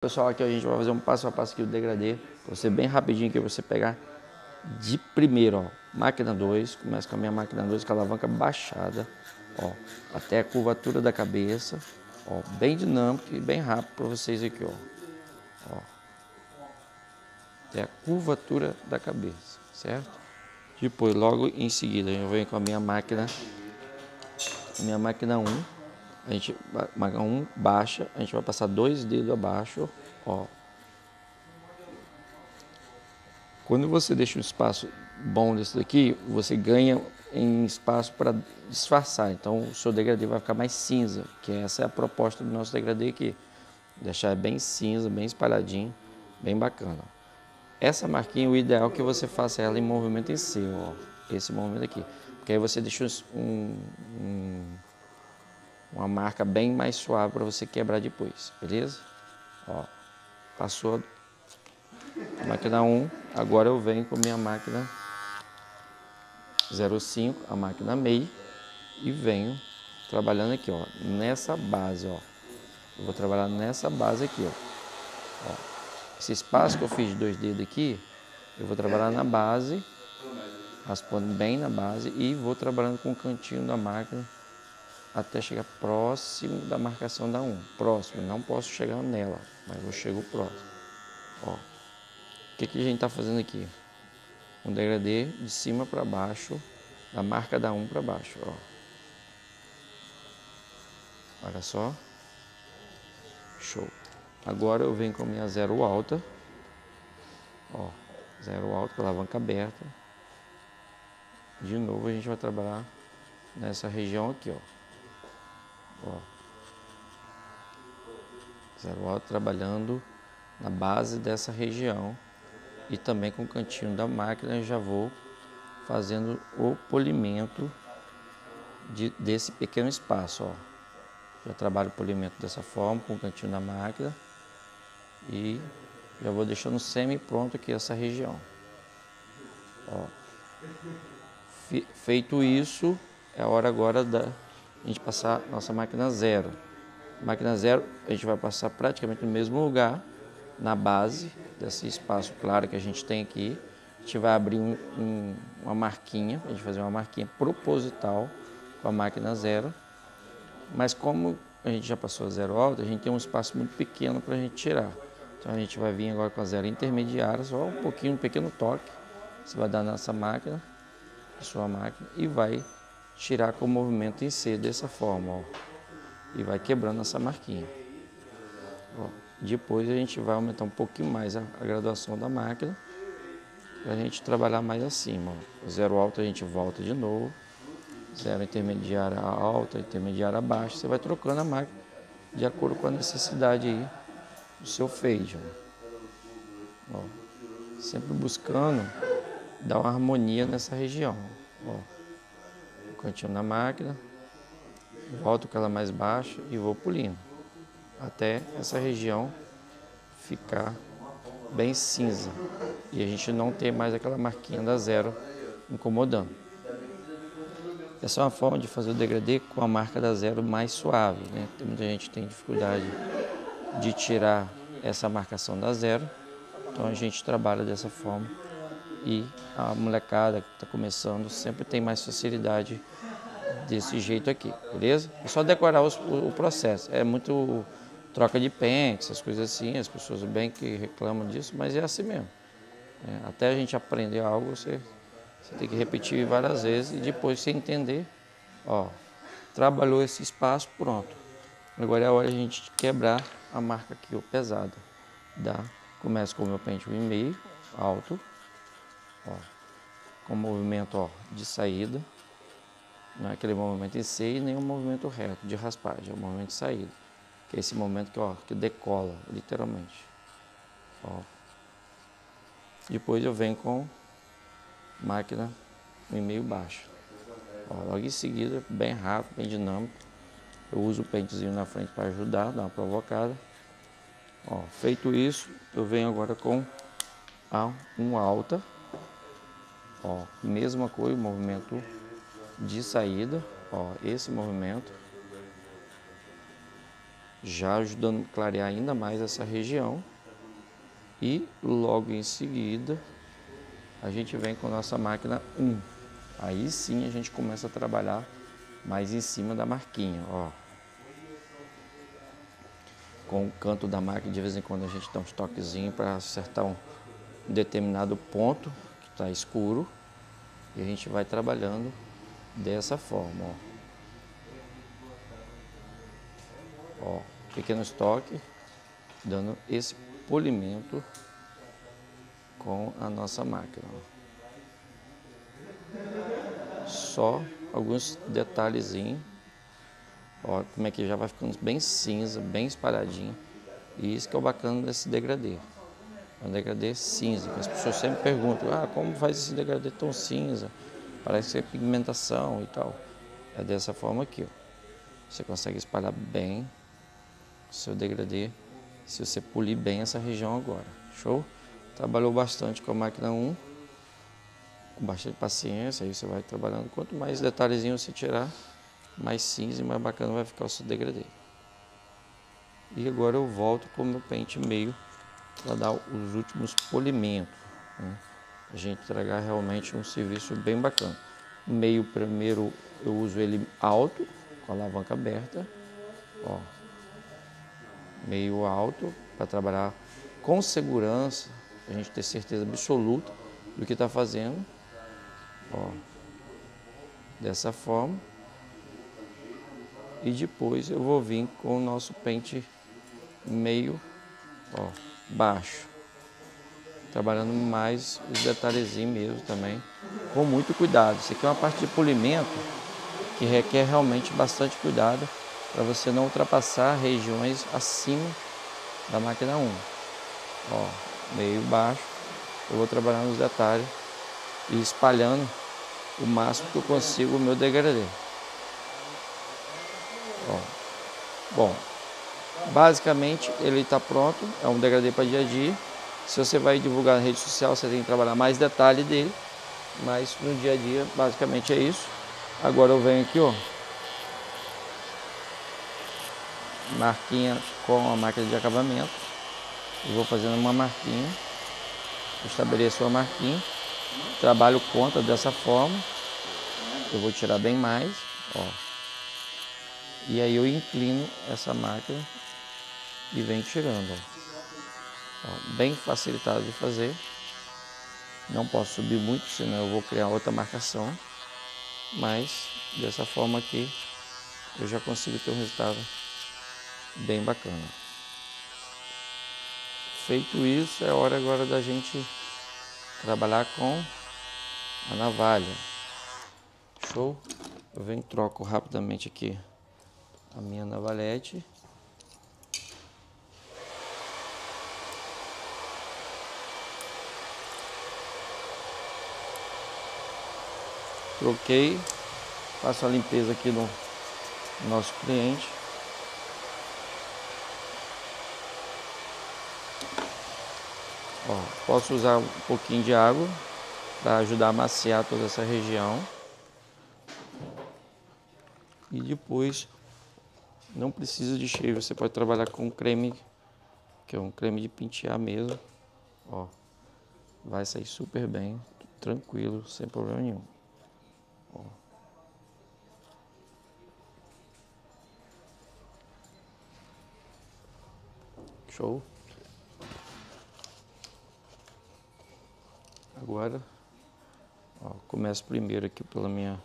Pessoal, aqui a gente vai fazer um passo a passo aqui do degradê. Pra você bem rapidinho aqui, você pegar de primeiro, ó, máquina 2. Começa com a minha máquina 2 com a alavanca baixada, ó, até a curvatura da cabeça, ó, bem dinâmico e bem rápido para vocês aqui, ó, ó. Até a curvatura da cabeça, certo? Depois, logo em seguida, eu venho com a minha máquina, minha máquina 1. Um, a gente marca um baixa, a gente vai passar dois dedos abaixo, ó. Quando você deixa um espaço bom desse daqui, você ganha em espaço para disfarçar. Então o seu degradê vai ficar mais cinza, que essa é a proposta do nosso degradê aqui. Deixar bem cinza, bem espalhadinho, bem bacana. Essa marquinha, o ideal é que você faça ela em movimento em C, ó. Esse movimento aqui. Porque aí você deixa um, um uma marca bem mais suave para você quebrar depois, beleza? Ó, passou a máquina 1, agora eu venho com minha máquina 05, a máquina MEI, e venho trabalhando aqui, ó, nessa base, ó. Eu vou trabalhar nessa base aqui, ó. ó. Esse espaço que eu fiz de dois dedos aqui, eu vou trabalhar na base, raspando bem na base e vou trabalhando com o cantinho da máquina até chegar próximo da marcação da 1. Próximo, não posso chegar nela, mas eu chego próximo. Ó, o que, que a gente está fazendo aqui? Um degradê de cima para baixo, da marca da 1 para baixo. Ó. Olha só. Show. Agora eu venho com a minha zero alta. Ó, zero alta com a alavanca aberta. De novo a gente vai trabalhar nessa região aqui, ó. Ó. Zero alto trabalhando na base dessa região e também com o cantinho da máquina já vou fazendo o polimento de, desse pequeno espaço. Ó. Já trabalho o polimento dessa forma com o cantinho da máquina e já vou deixando semi pronto aqui essa região. Ó. Feito isso, é a hora agora da a gente passar nossa máquina zero. Máquina zero, a gente vai passar praticamente no mesmo lugar, na base desse espaço claro que a gente tem aqui. A gente vai abrir um, um, uma marquinha, a gente fazer uma marquinha proposital com a máquina zero. Mas como a gente já passou a zero alta, a gente tem um espaço muito pequeno para a gente tirar. Então a gente vai vir agora com a zero intermediária, só um pouquinho, um pequeno toque. Você vai dar nessa máquina, sua máquina, e vai tirar com o movimento em C dessa forma, ó. E vai quebrando essa marquinha. Ó. Depois a gente vai aumentar um pouquinho mais a, a graduação da máquina para a gente trabalhar mais acima. Ó. Zero alto a gente volta de novo. Zero intermediária alta, intermediária baixa. Você vai trocando a máquina de acordo com a necessidade aí do seu fade. Ó. Sempre buscando dar uma harmonia nessa região. Ó cantinho na máquina, volto com ela mais baixa e vou pulindo até essa região ficar bem cinza e a gente não ter mais aquela marquinha da zero incomodando. Essa é uma forma de fazer o degradê com a marca da zero mais suave. Né? Muita gente tem dificuldade de tirar essa marcação da zero, então a gente trabalha dessa forma e a molecada que está começando sempre tem mais facilidade desse jeito aqui, beleza? É só decorar os, o, o, processo. É muito troca de pente, essas coisas assim, as pessoas bem que reclamam disso, mas é assim mesmo. É, até a gente aprender algo, você, você tem que repetir várias vezes e depois você entender, ó, trabalhou esse espaço, pronto. Agora é a hora de a gente quebrar a marca aqui, ó, pesada. Dá, começa com o meu pente 1,5 alto, ó, com movimento ó, de saída, não é aquele movimento em C e nem um movimento reto de raspagem, é o movimento de saída, que é esse momento que, ó, que decola, literalmente. Ó. Depois eu venho com máquina em meio baixo. Ó, logo em seguida, bem rápido, bem dinâmico. Eu uso o pentezinho na frente para ajudar, dar uma provocada. Ó, feito isso, eu venho agora com a um alta Ó, mesma coisa, movimento de saída, ó, esse movimento. já ajudando a clarear ainda mais essa região. E logo em seguida, a gente vem com a nossa máquina 1. Aí sim a gente começa a trabalhar mais em cima da marquinha, ó. Com o canto da máquina, de vez em quando a gente dá um toquezinho para acertar um determinado ponto está escuro. E a gente vai trabalhando dessa forma, ó. Ó, pequeno estoque, dando esse polimento com a nossa máquina. Só alguns detalhezinhos. Ó, como é que já vai ficando bem cinza, bem espalhadinho. E isso que é o bacana desse degradê. É um degradê cinza, as pessoas sempre perguntam, ah, como faz esse degradê tão cinza? Parece que é pigmentação e tal. É dessa forma aqui, ó. Você consegue espalhar bem o seu degradê se você polir bem essa região agora. Show? Trabalhou bastante com a máquina 1, com bastante paciência, aí você vai trabalhando. Quanto mais detalhezinhos você tirar, mais cinza e mais bacana vai ficar o seu degradê. E agora eu volto com o meu pente meio para dar os últimos polimentos. Né? A gente entregar realmente um serviço bem bacana. Meio primeiro eu uso ele alto, com a alavanca aberta. Ó, meio alto para trabalhar com segurança, a gente ter certeza absoluta do que está fazendo. Ó, dessa forma. E depois eu vou vir com o nosso pente meio ó, baixo. Trabalhando mais os detalhezinhos mesmo também, com muito cuidado. Isso aqui é uma parte de polimento que requer realmente bastante cuidado para você não ultrapassar regiões acima da máquina 1. Ó, meio baixo, eu vou trabalhar nos detalhes e espalhando o máximo que eu consigo o meu degradê. Ó. Bom, basicamente ele está pronto, é um degradê para dia a dia. Se você vai divulgar na rede social, você tem que trabalhar mais detalhe dele, mas no dia a dia basicamente é isso. Agora eu venho aqui, ó, marquinha com a máquina de acabamento. Vou fazendo uma marquinha, estabeleço a marquinha, trabalho conta dessa forma. Eu vou tirar bem mais, ó. E aí eu inclino essa máquina e venho tirando. Ó, bem facilitado de fazer. Não posso subir muito, senão eu vou criar outra marcação. Mas dessa forma aqui eu já consigo ter um resultado bem bacana. Feito isso, é hora agora da gente trabalhar com a navalha. Show? Eu venho troco rapidamente aqui a minha navalhete. Troquei, faço a limpeza aqui no nosso cliente. Ó, posso usar um pouquinho de água para ajudar a maciar toda essa região. E depois não precisa de cheiro, você pode trabalhar com creme, que é um creme de pentear mesmo. Ó, vai sair super bem, tranquilo, sem problema nenhum. Show. Agora, ó, começo primeiro aqui pela minha,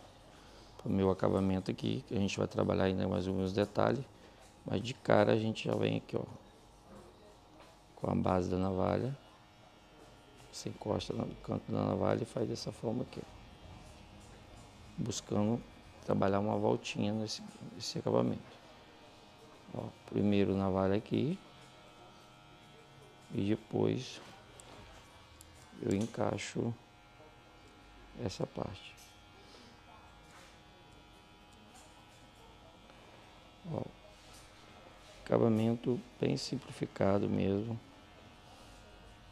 pelo meu acabamento aqui, que a gente vai trabalhar ainda mais alguns detalhes, mas de cara a gente já vem aqui, ó, com a base da navalha, você encosta no canto da navalha e faz dessa forma aqui, buscando trabalhar uma voltinha nesse, nesse acabamento. Ó, primeiro navalha aqui e depois eu encaixo essa parte. Ó, acabamento bem simplificado mesmo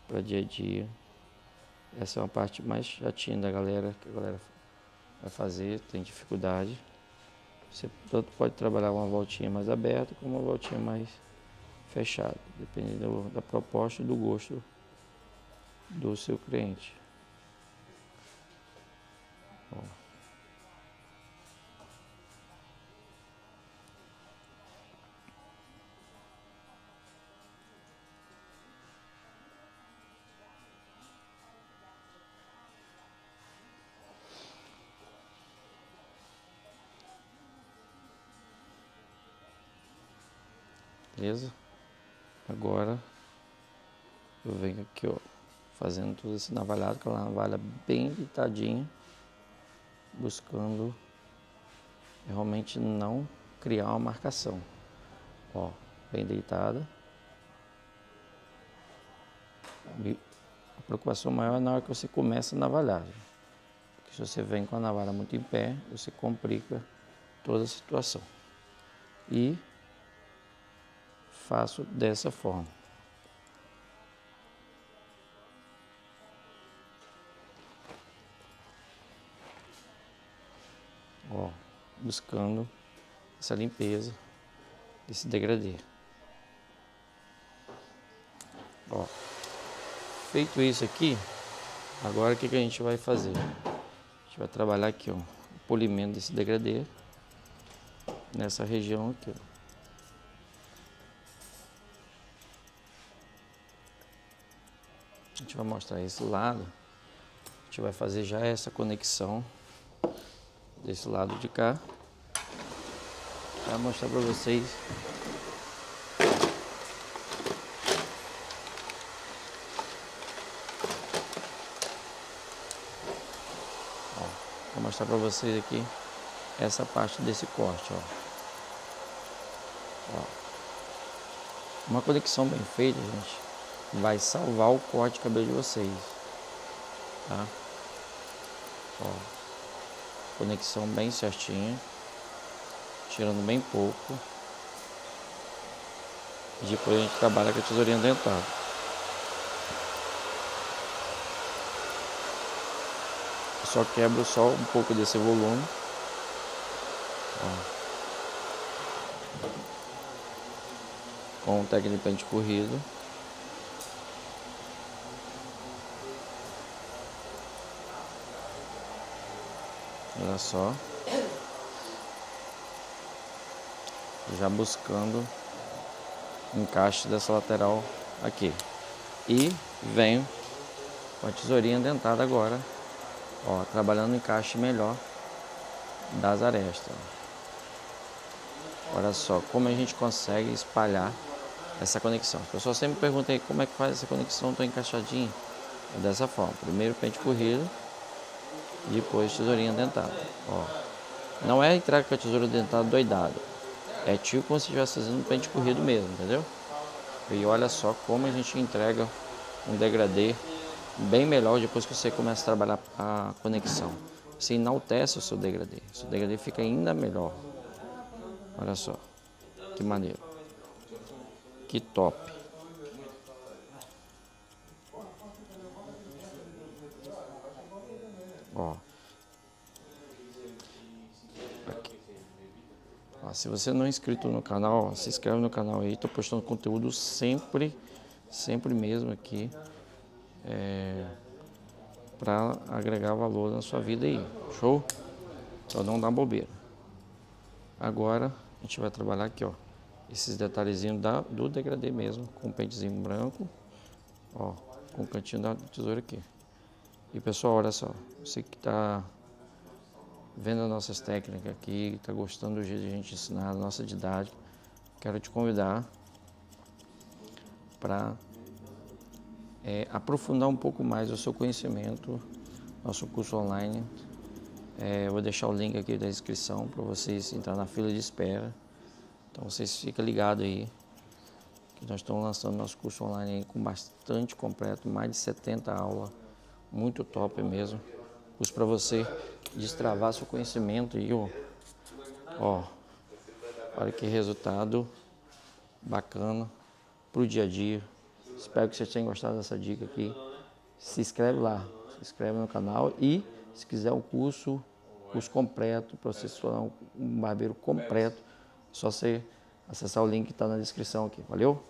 para dia a dia. Essa é uma parte mais chatinha da galera, que a galera vai fazer, tem dificuldade. Você tanto pode trabalhar uma voltinha mais aberta como uma voltinha mais fechada, dependendo da proposta e do gosto do seu cliente. Beleza? Agora eu venho aqui, ó, fazendo todo esse navalhado, com a navalha bem deitadinha, buscando realmente não criar uma marcação. Ó, bem deitada. E a preocupação maior é na hora que você começa a navalhar. Porque se você vem com a navalha muito em pé, você complica toda a situação. E faço dessa forma. Ó, buscando essa limpeza desse degradê. Ó, feito isso aqui, agora o que, que a gente vai fazer? A gente vai trabalhar aqui, ó, o polimento desse degradê nessa região aqui, ó. Gente vai mostrar esse lado. A gente vai fazer já essa conexão desse lado de cá. Para mostrar para vocês Vou mostrar para vocês aqui essa parte desse corte, ó. ó. Uma conexão bem feita, gente, vai salvar o corte de cabelo de vocês. Tá? Ó, conexão bem certinha, tirando bem pouco. E depois a gente trabalha com a tesourinha dentada. Só quebro só um pouco desse volume. Ó. Com o técnico de corrido. Olha só. Já buscando encaixe dessa lateral aqui. E venho com a tesourinha dentada agora, ó, trabalhando o encaixe melhor das arestas. Olha só como a gente consegue espalhar essa conexão. O pessoal sempre aí como é que faz essa conexão tão encaixadinha. É dessa forma. Primeiro pente corrido, depois tesourinha dentada. Ó. Não é entrar com a tesoura dentada doidada. É tipo como se estivesse fazendo um pente corrido mesmo, entendeu? E olha só como a gente entrega um degradê bem melhor depois que você começa a trabalhar a conexão. Você enaltece o seu degradê. O seu degradê fica ainda melhor. Olha só. Que maneiro. Que top. Ó. Aqui. Ó, se você não é inscrito no canal, se inscreve no canal aí. Tô postando conteúdo sempre, sempre mesmo aqui. É, para agregar valor na sua vida aí. Show? Só não dá bobeira. Agora a gente vai trabalhar aqui, ó. Esses detalhezinhos da, do degradê mesmo, com um pentezinho branco, ó, com o cantinho da tesoura aqui. E pessoal, olha só, você que está vendo as nossas técnicas aqui, está gostando do jeito de a gente ensinar, a nossa didática, quero te convidar para é, aprofundar um pouco mais o seu conhecimento, nosso curso online. É, vou deixar o link aqui da inscrição para vocês entrar na fila de espera. Então vocês ficam ligados aí que nós estamos lançando nosso curso online com bastante completo, mais de 70 aulas muito top mesmo. Pus para você destravar seu conhecimento e ó, ó, olha que resultado bacana pro dia a dia. Espero que vocês tenham gostado dessa dica aqui. Se inscreve lá, se inscreve no canal e se quiser o curso curso completo, profissional, um barbeiro completo. Só você acessar o link que está na descrição aqui. Valeu?